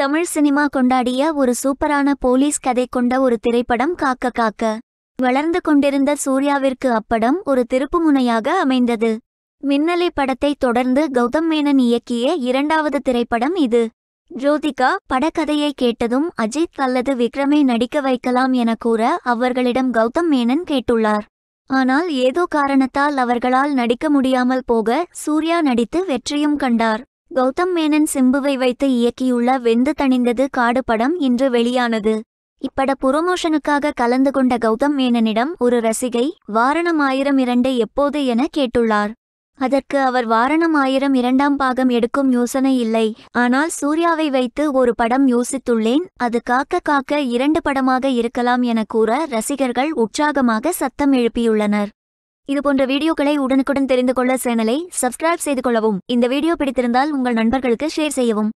Tamil cinema கொண்டாடிய ஒரு சூப்பரான போலீஸ் கதை கொண்ட ஒரு திரைப்படம் காக்க காக்க. வளர்ந்து கொண்டிருந்த சூர்யாவிற்கு அப்படம் ஒரு திருப்புமுனையாக அமைந்தது. மின்னலை படத்தை தொடர்ந்து கௌதம் மேனன் இயக்கிய இரண்டாவது திரைப்படம் இது. ஜோதிகா படக்கதையை கேட்டதும் அஜித் அல்லது விக்ரமை நடிக்க வைக்கலாம் என கூற அவர்களிடம் கௌதம் மேனன் கேட்டுள்ளார். ஆனால் ஏதோ காரணத்தால் அவர்களால் நடிக்க முடியாமல் போக சூர்யா நடித்து வெற்றியும் கண்டார். கௌதம் மேனன் சிம்புவை வைத்து இயக்கியுள்ள வெந்து தணிந்தது காடு படம் இன்று வெளியானது. இப்பட புரமோஷனுக்காக கலந்து கொண்ட கௌதம் மேனனிடம் ஒரு ரசிகை வாரணம் ஆயிரம் இரண்டு எப்போது என கேட்டுள்ளார். அதற்கு அவர் வாரணம் ஆயிரம் இரண்டாம் பாகம் எடுக்கும் யோசனை இல்லை. ஆனால் சூர்யாவை வைத்து ஒரு படம் யோசித்துள்ளேன். அது காக்க காக்க இரண்டு படமாக இருக்கலாம் என கூற ரசிகர்கள் உற்சாகமாக சத்தம் எழுப்பியுள்ளனர். இதுபோன்ற வீடியோக்களை உடனுக்குடன் தெரிந்து கொள்ள சேனலை சப்ஸ்கிரைப் செய்து கொள்ளவும். இந்த வீடியோ பிடித்திருந்தால் உங்கள் நண்பர்களுக்கு ஷேர் செய்யவும்.